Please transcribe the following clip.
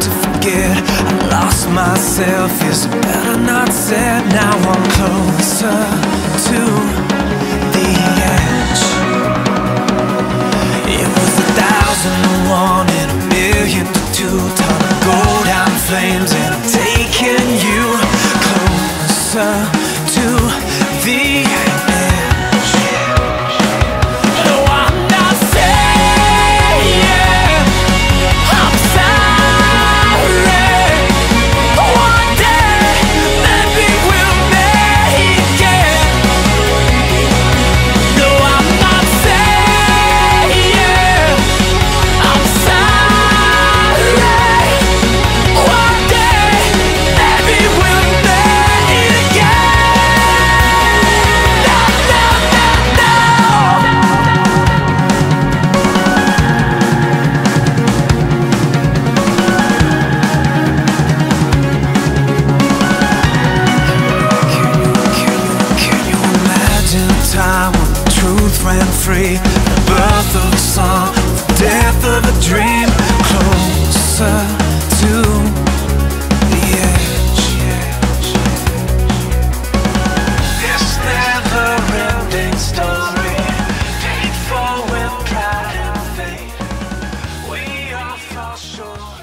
to forget. I lost myself, is better not said? Now I'm closer to the edge. It was a thousand to one and a million to two. Time to go down flames, and I'm taking you closer Ran free The birth of a song, the death of a dream Closer to the edge This never-ending story Painful with pride and fate We all fall sure.